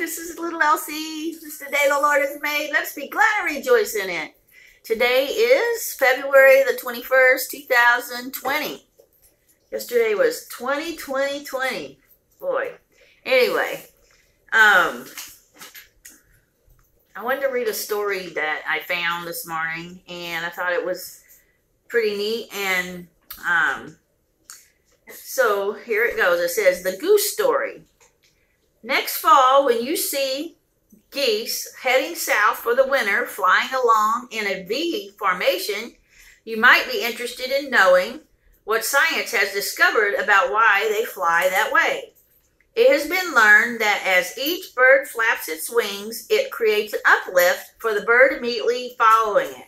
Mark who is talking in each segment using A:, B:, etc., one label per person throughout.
A: This is little Elsie. This is the day the Lord has made. Let's be glad and rejoice in it. Today is February the 21st, 2020. Yesterday was 2020 20. Boy. Anyway, um, I wanted to read a story that I found this morning, and I thought it was pretty neat. And um, so here it goes. It says The Goose Story. Next fall, when you see geese heading south for the winter, flying along in a V formation, you might be interested in knowing what science has discovered about why they fly that way. It has been learned that as each bird flaps its wings, it creates an uplift for the bird immediately following it.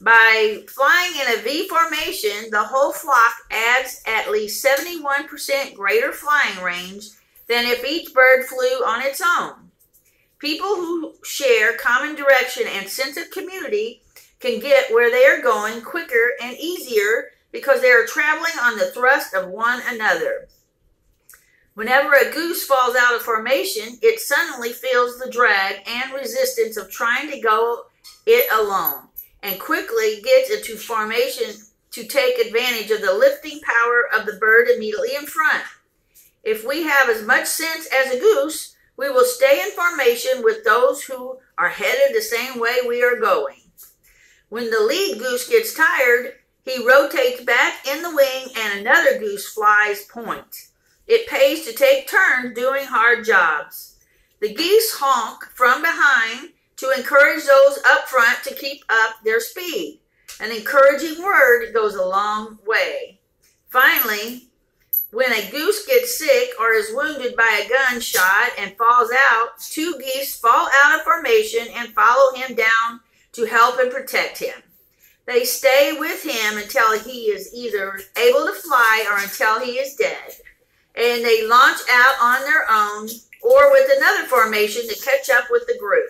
A: By flying in a V formation, the whole flock adds at least 71% greater flying range than if each bird flew on its own. People who share common direction and sense of community can get where they are going quicker and easier because they are traveling on the thrust of one another. Whenever a goose falls out of formation, it suddenly feels the drag and resistance of trying to go it alone and quickly gets into formation to take advantage of the lifting power of the bird immediately in front. If we have as much sense as a goose, we will stay in formation with those who are headed the same way we are going. When the lead goose gets tired, he rotates back in the wing and another goose flies point. It pays to take turns doing hard jobs. The geese honk from behind to encourage those up front to keep up their speed. An encouraging word goes a long way. Finally, when a goose gets sick or is wounded by a gunshot and falls out, two geese fall out of formation and follow him down to help and protect him. They stay with him until he is either able to fly or until he is dead. And they launch out on their own or with another formation to catch up with the group.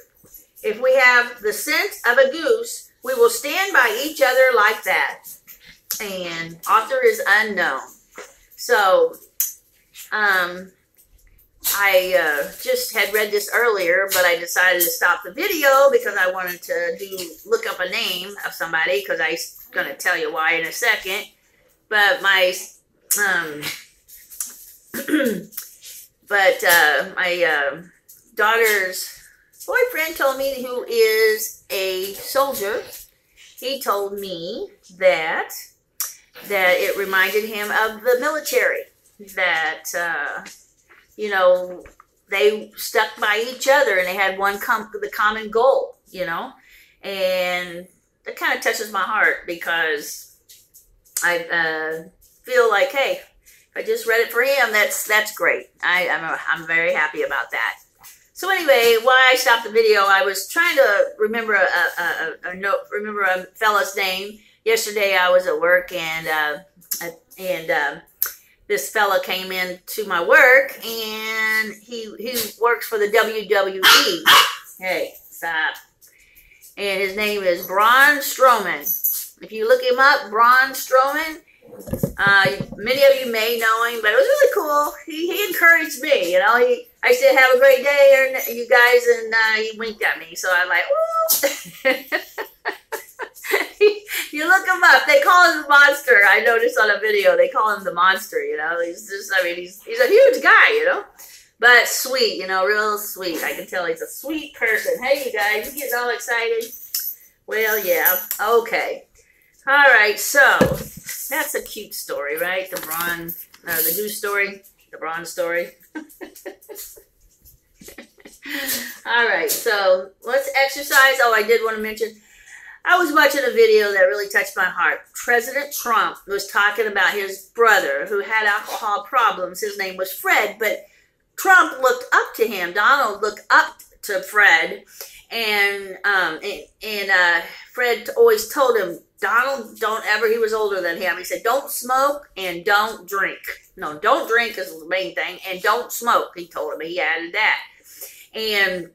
A: If we have the sense of a goose, we will stand by each other like that. And author is unknown. So, um, I uh, just had read this earlier, but I decided to stop the video because I wanted to do look up a name of somebody because I'm going to tell you why in a second. But my, um, but uh, my uh, daughter's boyfriend told me who is a soldier. He told me that that it reminded him of the military. That, uh, you know, they stuck by each other and they had one com- the common goal, you know, and that kind of touches my heart because I uh, feel like, hey, if I just read it for him, that's that's great. I, I'm a, I'm very happy about that. So anyway, why I stopped the video, I was trying to remember a, a, a, a note, remember a fella's name yesterday I was at work and uh, and uh, this fella came in to my work and he he works for the WWE. Hey, stop. And his name is Braun Strowman. If you look him up, Braun Strowman. Uh, many of you may know him, but it was really cool. He, he encouraged me, you know. He I said, "Have a great day, you guys," and uh, he winked at me. So I'm like, "Ooh." you look him up. They call him the monster. I noticed on a video they call him the monster. You know, he's just. I mean, he's he's a huge guy. You know, but sweet. You know, real sweet. I can tell he's a sweet person. Hey, you guys, you getting all excited? Well, yeah. Okay. All right. So that's a cute story, right? The bronze, uh, the goose story, the bronze story. all right. So let's exercise. Oh, I did want to mention I was watching a video that really touched my heart. President Trump was talking about his brother who had alcohol problems. His name was Fred, but Trump looked up to him. Donald looked up to Fred, and um, and, and uh, Fred always told him, Donald, don't ever. He was older than him. He said, don't smoke and don't drink. No, don't drink is the main thing, and don't smoke. He told him. He added that, and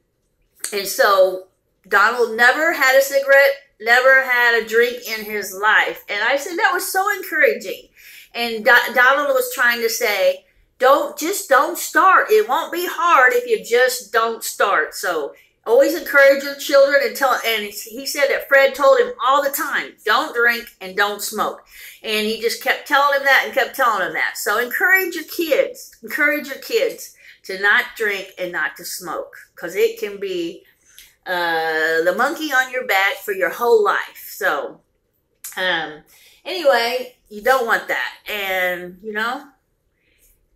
A: and so Donald never had a cigarette never had a drink in his life. And I said that was so encouraging. And Do- Donald was trying to say, don't just don't start. It won't be hard if you just don't start. So always encourage your children and tell and he said that Fred told him all the time, don't drink and don't smoke. And he just kept telling him that and kept telling him that. So encourage your kids. Encourage your kids to not drink and not to smoke because it can be uh, the monkey on your back for your whole life. So, um, anyway, you don't want that. And, you know,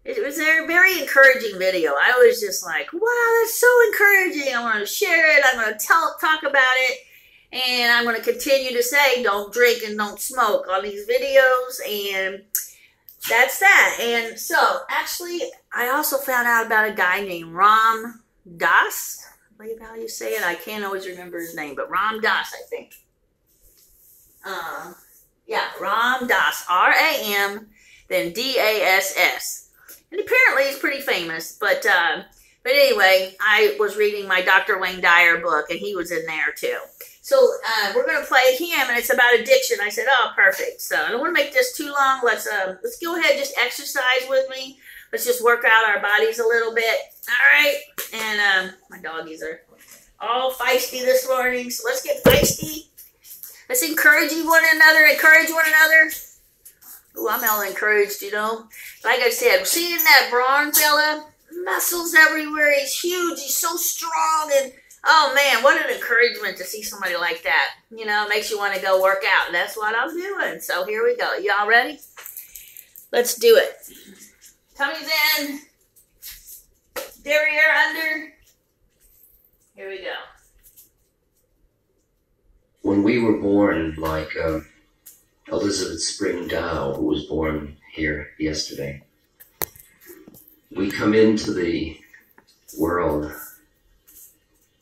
A: it was a very encouraging video. I was just like, wow, that's so encouraging. I want to share it. I'm going to tell, talk about it. And I'm going to continue to say, don't drink and don't smoke on these videos. And that's that. And so, actually, I also found out about a guy named Ram Dass. Believe how you say it. I can't always remember his name, but Ram Dass, I think. Uh, yeah, Ram Dass, R A M, then D A S S. And apparently he's pretty famous, but. Uh, but anyway, I was reading my Dr. Wayne Dyer book, and he was in there too. So uh, we're gonna play him, and it's about addiction. I said, "Oh, perfect." So I don't want to make this too long. Let's uh, let's go ahead, just exercise with me. Let's just work out our bodies a little bit. All right. And um, my doggies are all feisty this morning, so let's get feisty. Let's encourage one another. Encourage one another. Oh, I'm all encouraged, you know. Like I said, seeing that Braun fella, muscles everywhere. He's huge. He's so strong and Oh man, what an encouragement to see somebody like that. You know, makes you want to go work out. That's what I'm doing. So here we go. Y'all ready? Let's do it. Tummy's in. Derriere under. Here we go.
B: When we were born, like uh, Elizabeth Spring Dow, who was born here yesterday, we come into the world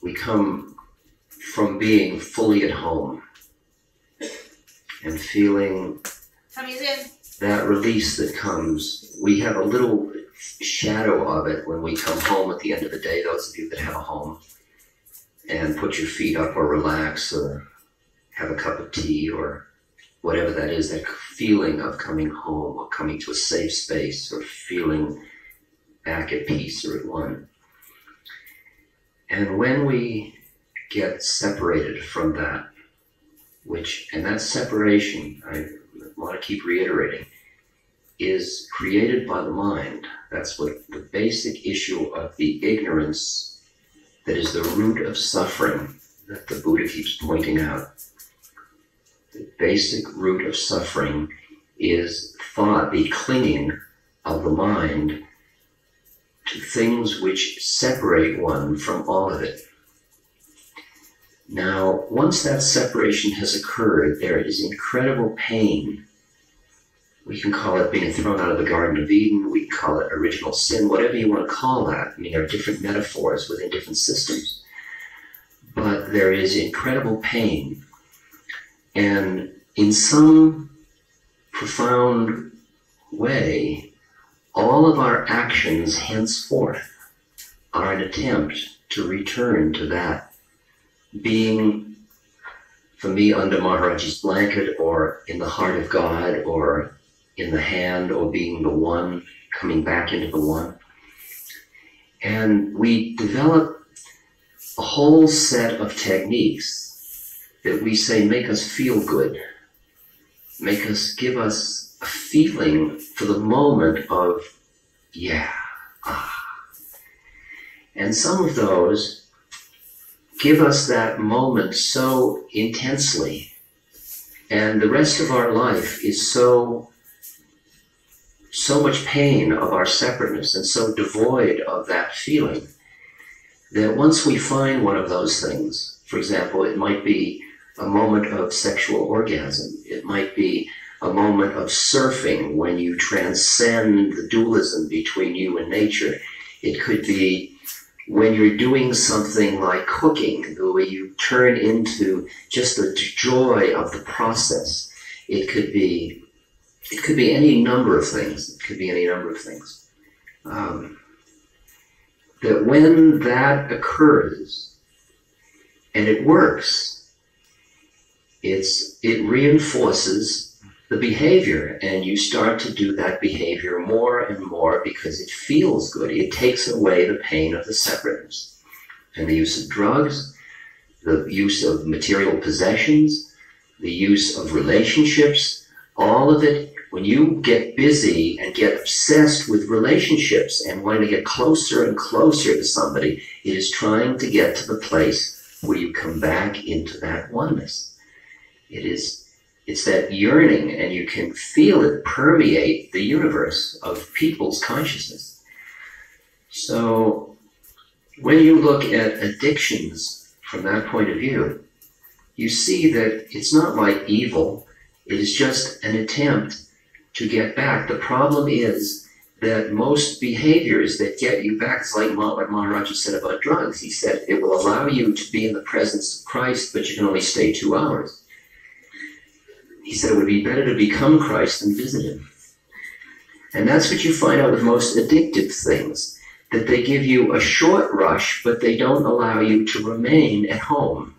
B: we come from being fully at home and feeling that release that comes. We have a little shadow of it when we come home at the end of the day, those of you that have a home, and put your feet up or relax or have a cup of tea or whatever that is, that feeling of coming home or coming to a safe space or feeling back at peace or at one. And when we get separated from that, which, and that separation, I want to keep reiterating, is created by the mind. That's what the basic issue of the ignorance that is the root of suffering that the Buddha keeps pointing out. The basic root of suffering is thought, the clinging of the mind to things which separate one from all of it. Now, once that separation has occurred, there is incredible pain. We can call it being thrown out of the Garden of Eden, we can call it original sin, whatever you want to call that. I mean, there are different metaphors within different systems. But there is incredible pain. And in some profound way, all of our actions henceforth are an attempt to return to that being, for me, under Maharaji's blanket or in the heart of God or in the hand or being the one, coming back into the one. And we develop a whole set of techniques that we say make us feel good, make us give us a feeling for the moment of, yeah, ah. And some of those give us that moment so intensely, and the rest of our life is so so much pain of our separateness and so devoid of that feeling that once we find one of those things, for example, it might be a moment of sexual orgasm, it might be a moment of surfing when you transcend the dualism between you and nature. It could be when you're doing something like cooking, the way you turn into just the joy of the process. It could be, it could be any number of things. It could be any number of things. Um, that when that occurs and it works, it's, it reinforces the behavior and you start to do that behavior more and more because it feels good. It takes away the pain of the separateness. And the use of drugs, the use of material possessions, the use of relationships, all of it, when you get busy and get obsessed with relationships and wanting to get closer and closer to somebody, it is trying to get to the place where you come back into that oneness. It is it's that yearning, and you can feel it permeate the universe of people's consciousness. So, when you look at addictions from that point of view, you see that it's not like evil, it is just an attempt to get back. The problem is that most behaviors that get you back, it's like what Maharaji said about drugs. He said it will allow you to be in the presence of Christ, but you can only stay two hours he said it would be better to become Christ than visit him. And that's what you find out with most addictive things, that they give you a short rush, but they don't allow you to remain at home.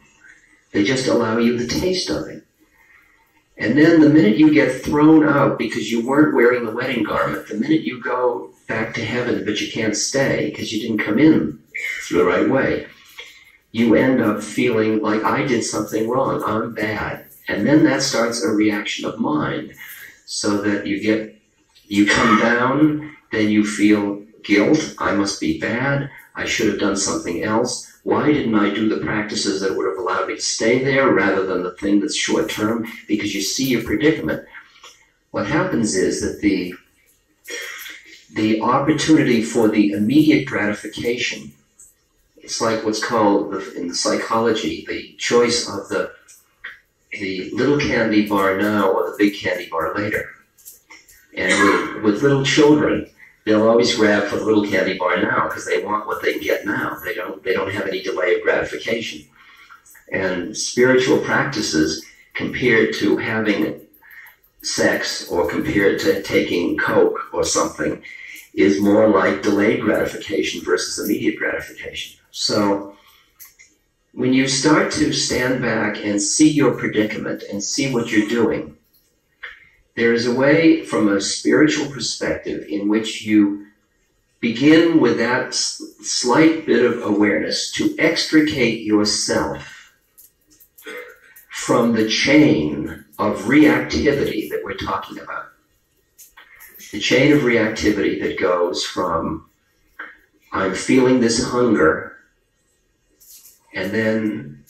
B: They just allow you the taste of it. And then the minute you get thrown out because you weren't wearing the wedding garment, the minute you go back to heaven, but you can't stay because you didn't come in through the right way, you end up feeling like I did something wrong. I'm bad. And then that starts a reaction of mind so that you get, you come down, then you feel guilt. I must be bad. I should have done something else. Why didn't I do the practices that would have allowed me to stay there rather than the thing that's short term? Because you see your predicament. What happens is that the the opportunity for the immediate gratification, it's like what's called in the psychology, the choice of the the little candy bar now or the big candy bar later. And with, with little children, they'll always grab for the little candy bar now because they want what they can get now. They don't they don't have any delay of gratification. And spiritual practices compared to having sex or compared to taking coke or something is more like delayed gratification versus immediate gratification. So when you start to stand back and see your predicament and see what you're doing, there is a way from a spiritual perspective in which you begin with that slight bit of awareness to extricate yourself from the chain of reactivity that we're talking about. The chain of reactivity that goes from I'm feeling this hunger and then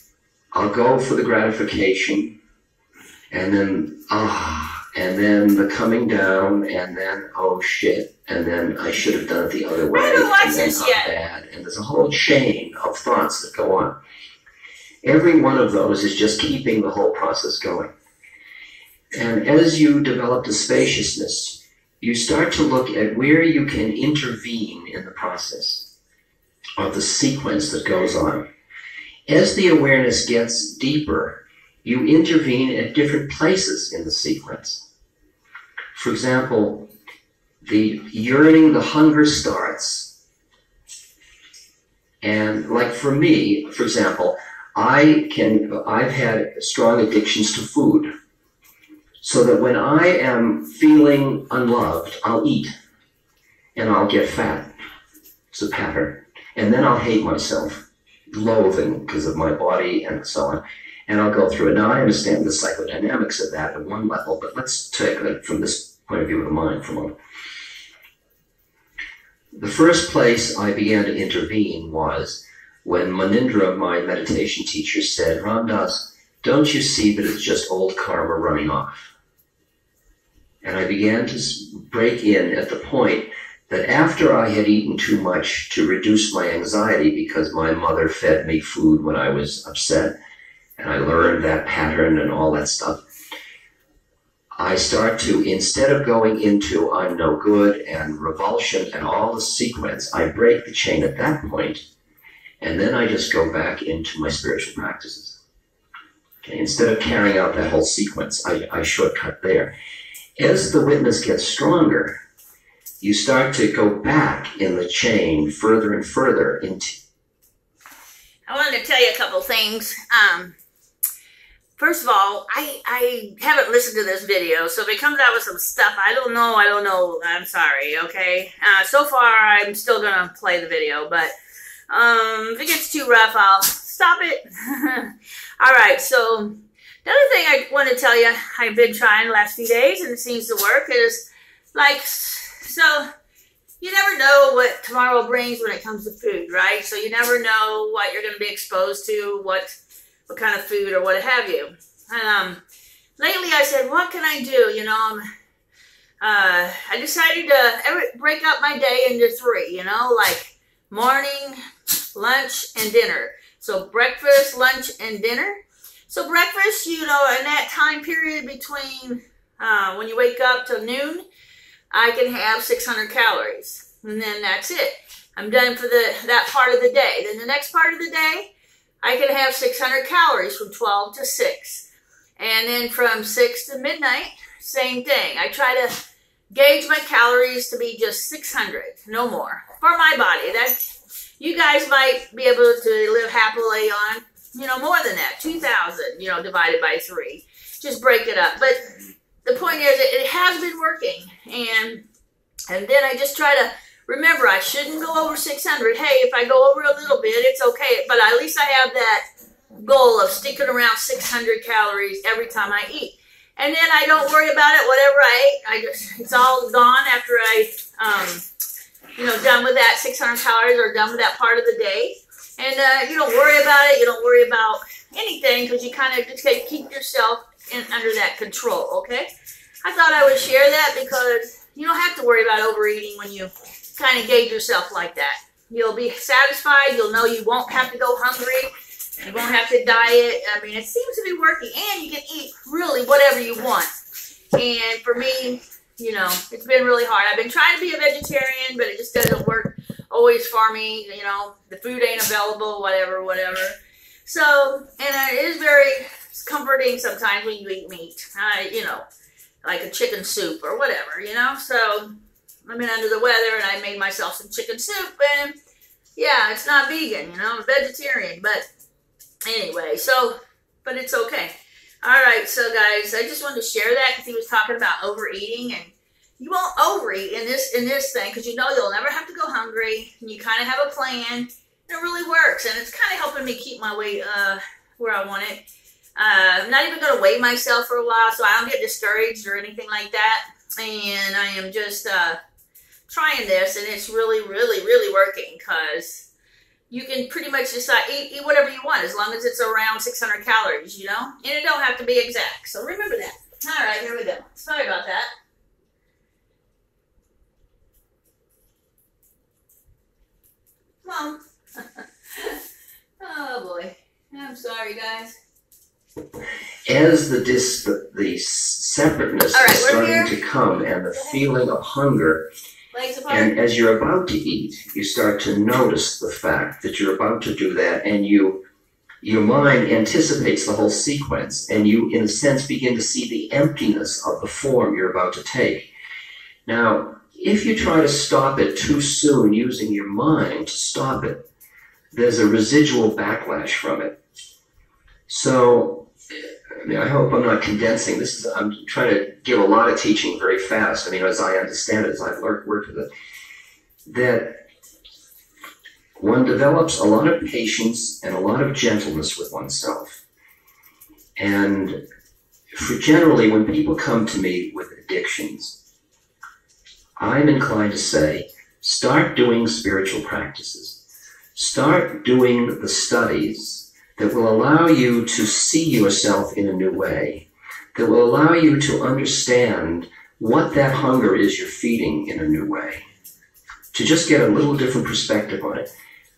B: I'll go for the gratification, and then ah, and then the coming down, and then oh shit, and then I should have done it the other way,
A: and
B: then
A: I'm yet.
B: bad, and there's a whole chain of thoughts that go on. Every one of those is just keeping the whole process going. And as you develop the spaciousness, you start to look at where you can intervene in the process of the sequence that goes on. As the awareness gets deeper, you intervene at different places in the sequence. For example, the yearning, the hunger starts. And like for me, for example, I can, I've had strong addictions to food. So that when I am feeling unloved, I'll eat and I'll get fat. It's a pattern. And then I'll hate myself loathing because of my body and so on. And I'll go through it. Now, I understand the psychodynamics of that at one level, but let's take it from this point of view of the mind for a moment. The first place I began to intervene was when Munindra, my meditation teacher, said, Ram Dass, don't you see that it's just old karma running off? And I began to break in at the point that after I had eaten too much to reduce my anxiety because my mother fed me food when I was upset, and I learned that pattern and all that stuff, I start to, instead of going into I'm no good and revulsion and all the sequence, I break the chain at that point, and then I just go back into my spiritual practices. Okay, instead of carrying out that whole sequence, I, I shortcut there. As the witness gets stronger, you start to go back in the chain further and further into.
A: I wanted to tell you a couple things. Um, first of all, I I haven't listened to this video, so if it comes out with some stuff I don't know, I don't know. I'm sorry. Okay. Uh, so far, I'm still gonna play the video, but um, if it gets too rough, I'll stop it. all right. So the other thing I want to tell you, I've been trying the last few days, and it seems to work. Is like so. You never know what tomorrow brings when it comes to food, right? So you never know what you're going to be exposed to, what what kind of food or what have you. Um, lately, I said, what can I do? You know, um, uh, I decided to break up my day into three. You know, like morning, lunch, and dinner. So breakfast, lunch, and dinner. So breakfast, you know, in that time period between uh, when you wake up till noon, I can have 600 calories, and then that's it. I'm done for the that part of the day. Then the next part of the day, I can have 600 calories from 12 to 6. And then from 6 to midnight, same thing. I try to gauge my calories to be just 600, no more, for my body. That You guys might be able to live happily on, you know, more than that, 2,000, you know, divided by 3. Just break it up. But the point is, it has been working. And, and then I just try to Remember, I shouldn't go over 600. Hey, if I go over a little bit, it's okay. But at least I have that goal of sticking around 600 calories every time I eat. And then I don't worry about it. Whatever I ate, I just it's all gone after I, um, you know, done with that 600 calories or done with that part of the day. And uh, you don't worry about it. You don't worry about anything because you kind of just keep yourself in, under that control. Okay. I thought I would share that because you don't have to worry about overeating when you kind of gauge yourself like that. You'll be satisfied. You'll know you won't have to go hungry. You won't have to diet. I mean, it seems to be working. And you can eat really whatever you want. And for me, you know, it's been really hard. I've been trying to be a vegetarian, but it just doesn't work always for me. You know, the food ain't available, whatever, whatever. So, and it is very comforting sometimes when you eat meat. I, you know, like a chicken soup or whatever, you know. So I've been under the weather and I made myself some chicken soup and yeah, it's not vegan, you know, I'm vegetarian, but anyway, so, but it's okay. All right, so guys, I just wanted to share that because he was talking about overeating and you won't overeat in this in this thing because you know you'll never have to go hungry and you kind of have a plan and it really works and it's kind of helping me keep my weight uh, where I want it. Uh, I'm not even going to weigh myself for a while so I don't get discouraged or anything like that. And I am just uh, trying this and it's really, really, really working because you can pretty much decide, eat, eat whatever you want as long as it's around 600 calories, you know? And it don't have to be exact. So remember that. All right, here we go. Sorry about that. Mom. oh boy. I'm sorry, guys.
B: As the dis the, the separateness
A: right,
B: is starting to come and the feeling of hunger. And as you're about to eat, you start to notice the fact that you're about to do that, and you, your mind anticipates the whole sequence, and you, in a sense, begin to see the emptiness of the form you're about to take. Now, if you try to stop it too soon using your mind to stop it, there's a residual backlash from it. So I mean, I hope I'm not condensing. This is I'm trying to give a lot of teaching very fast. I mean, as I understand it, as I've learned, worked with it, that one develops a lot of patience and a lot of gentleness with oneself. And for generally, when people come to me with addictions, I'm inclined to say, start doing spiritual practices. Start doing the studies that will allow you to see yourself in a new way, that will allow you to understand what that hunger is you're feeding in a new way, to just get a little different perspective on it.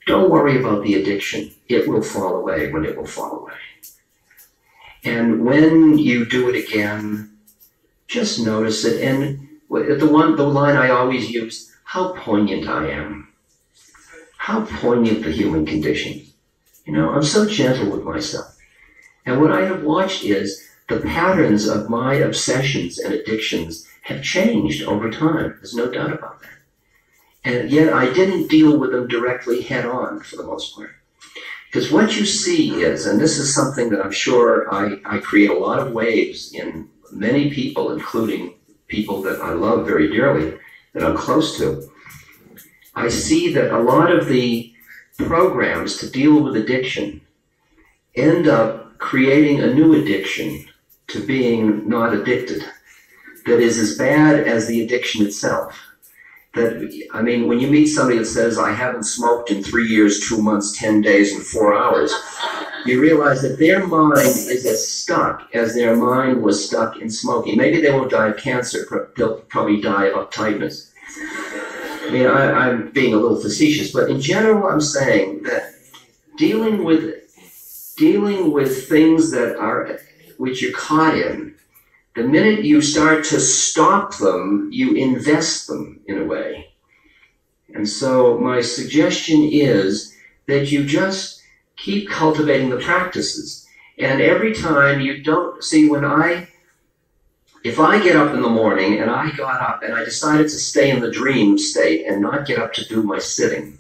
B: Don't worry about the addiction. It will fall away when it will fall away. And when you do it again, just notice it. And the one, the line I always use, how poignant I am. How poignant the human condition. You know, I'm so gentle with myself. And what I have watched is the patterns of my obsessions and addictions have changed over time. There's no doubt about that. And yet I didn't deal with them directly head on for the most part. Because what you see is, and this is something that I'm sure I, I create a lot of waves in many people, including people that I love very dearly, that I'm close to. I see that a lot of the programs to deal with addiction end up creating a new addiction to being not addicted that is as bad as the addiction itself. That, I mean, when you meet somebody that says, I haven't smoked in three years, two months, 10 days, and four hours, you realize that their mind is as stuck as their mind was stuck in smoking. Maybe they won't die of cancer, they'll probably die of uptightness. I mean, I, am being a little facetious, but in general, I'm saying that dealing with dealing with things that are which you're caught in the minute you start to stop them, you invest them in a way. And so my suggestion is that you just keep cultivating the practices. And every time you don't see when I if I get up in the morning and I got up and I decided to stay in the dream state and not get up to do my sitting,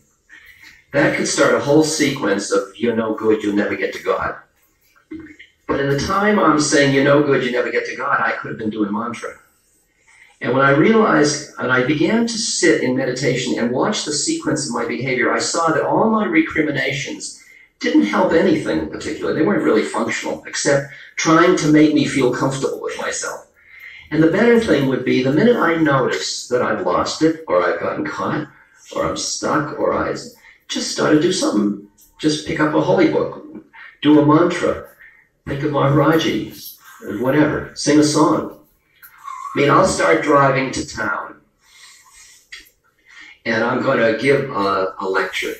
B: that could start a whole sequence of you're no good, you'll never get to God. But in the time I'm saying you're no good, you never get to God, I could have been doing mantra. And when I realized, and I began to sit in meditation and watch the sequence of my behavior, I saw that all my recriminations didn't help anything in particular. They weren't really functional, except trying to make me feel comfortable with myself. And the better thing would be the minute I notice that I've lost it, or I've gotten caught, or I'm stuck, or I just start to do something. Just pick up a holy book, do a mantra, Think of Maharaji, whatever. Sing a song. I mean, I'll start driving to town and I'm going to give a, a, lecture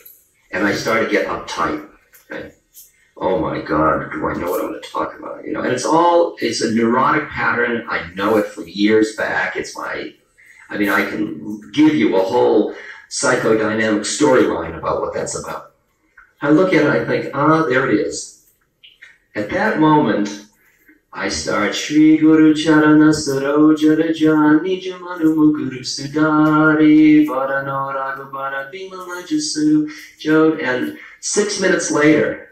B: and I start to get uptight. Oh my God, do I know what I'm going to talk about? You know, and it's all, it's a neurotic pattern. I know it from years back. It's my, I mean, I can give you a whole psychodynamic storyline about what that's about. I look at it, I think, ah, there it is. At that moment, I start Shri Guru Charana Saroja Rajani Jamanu Muguru Sudari Varano Raghavara Bimala Jasu Jod and six minutes later,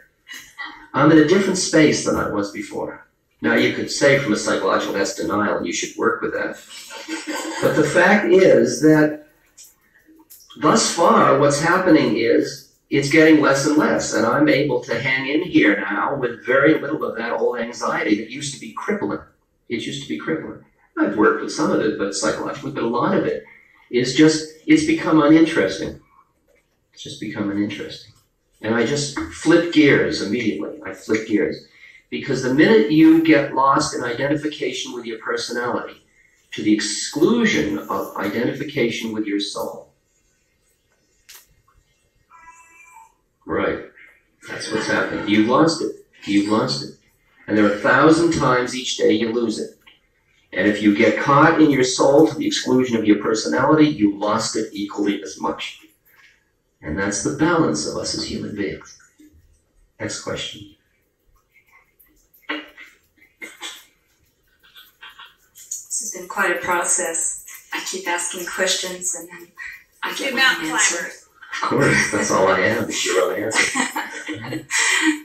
B: I'm in a different space than I was before. Now you could say from a psychological that's denial you should work with that. But the fact is that thus far what's happening is it's getting less and less. And I'm able to hang in here now with very little of that old anxiety that used to be crippling. It used to be crippling. I've worked with some of it, but psychologically, but a lot of it is just, it's become uninteresting. It's just become uninteresting. And I just flip gears immediately. I flip gears. Because the minute you get lost in identification with your personality, to the exclusion of identification with your soul, Right. That's what's happening. You've lost it. You've lost it. And there are a thousand times each day you lose it. And if you get caught in your soul to the exclusion of your personality, you lost it equally as much. And that's the balance of us as human beings. Next question.
C: This has been quite a process. I keep asking questions and then I get one answer.
B: Of course, that's all I am. It's your own answer.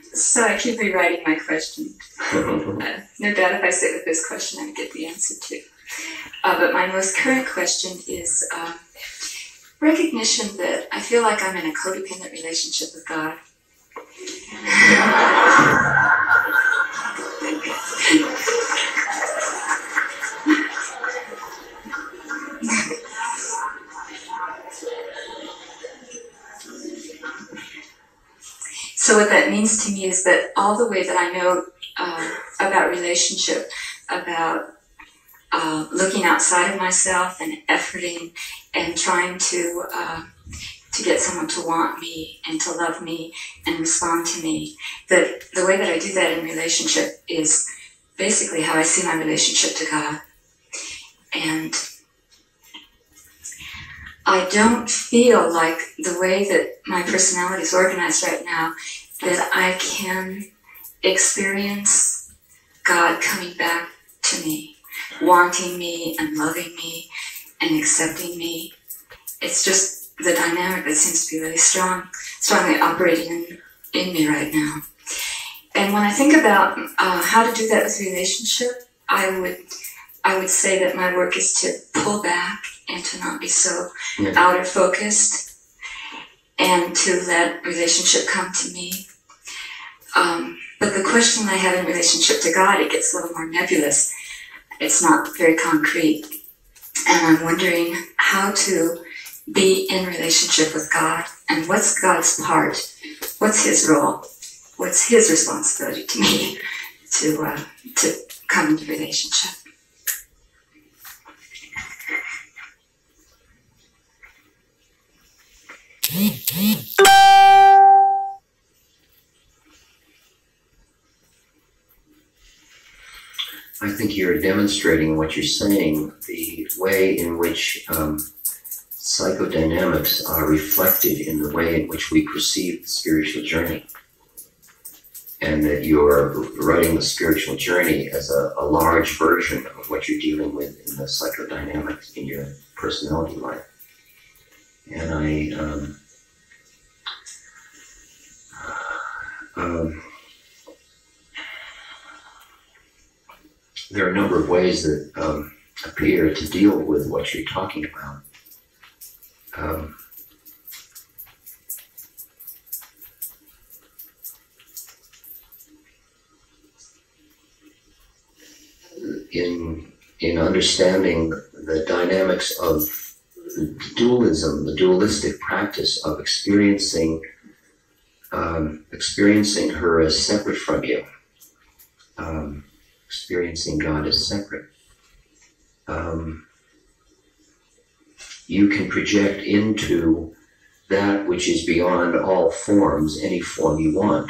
C: so I keep rewriting my question. uh, no doubt if I sit with this question, I get the answer too. Uh, but my most current question is um, recognition that I feel like I'm in a codependent relationship with God. So what that means to me is that all the way that I know uh, about relationship, about uh, looking outside of myself and efforting and trying to uh, to get someone to want me and to love me and respond to me. That the way that I do that in relationship is basically how I see my relationship to God. And I don't feel like the way that my personality is organized right now that I can experience God coming back to me, wanting me and loving me and accepting me. It's just the dynamic that seems to be really strong, strongly operating in in me right now. And when I think about uh, how to do that with relationship, I would I would say that my work is to pull back and to not be so
B: Yeah.
C: outer focused, and to let relationship come to me. Um, but the question I have in relationship to God, it gets a little more nebulous. It's not very concrete, and I'm wondering how to be in relationship with God and what's God's part, what's His role, what's His responsibility to me to uh, to come into relationship.
B: I think you're demonstrating what you're saying, the way in which um, psychodynamics are reflected in the way in which we perceive the spiritual journey. And that you're writing the spiritual journey as a, a large version of what you're dealing with in the psychodynamics in your personality life. And I, um, um, there are a number of ways that um, appear to deal with what you're talking about. Um, in in understanding the dynamics of dualism, the dualistic practice of experiencing um, experiencing her as separate from you. Um, experiencing God as separate. Um, you can project into that which is beyond all forms, any form you want.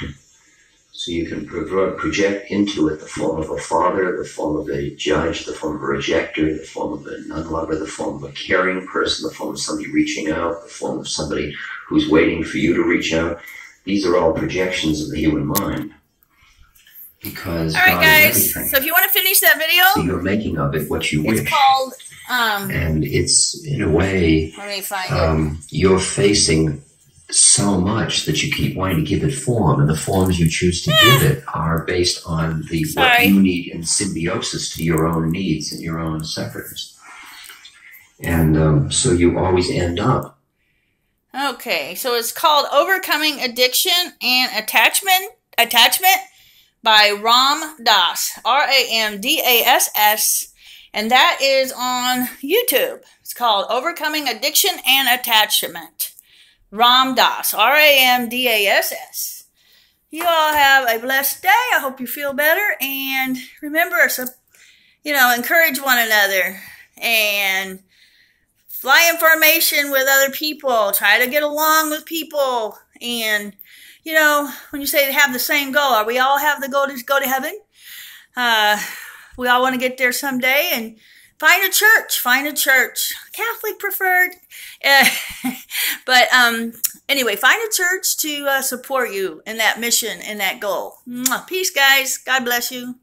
B: So you can project into it the form of a father, the form of a judge, the form of a rejecter, the form of a non-lover, the form of a caring person, the form of somebody reaching out, the form of somebody who's waiting for you to reach out. These are all projections of the human mind. Because
A: All right,
B: God
A: guys. So if you want to finish that
B: So
A: video,
B: you're making of it what you
A: it's
B: wish.
A: called. Um,
B: And it's, in a way,
A: let me find it.
B: um, you're facing so much that you keep wanting to give it form, and the forms you choose to give it are based on the what you need in symbiosis to your own needs and your own separateness. And um, so you always end up
A: Okay, so it's called Overcoming Addiction and Attachment Attachment by Ram Dass. R A M D A S S. And that is on YouTube. It's called Overcoming Addiction and Attachment. Ram Dass. R A M D A S S. You all have a blessed day. I hope you feel better. And remember, you know, encourage one another. And fly information with other people, try to get along with people, and you know, when you say they have the same goal, are we all have the goal to go to heaven? Uh, we all want to get there someday, and find a church, find a church, Catholic preferred, Uh, but um, anyway, find a church to uh, support you in that mission and that goal. Peace, guys. God bless you.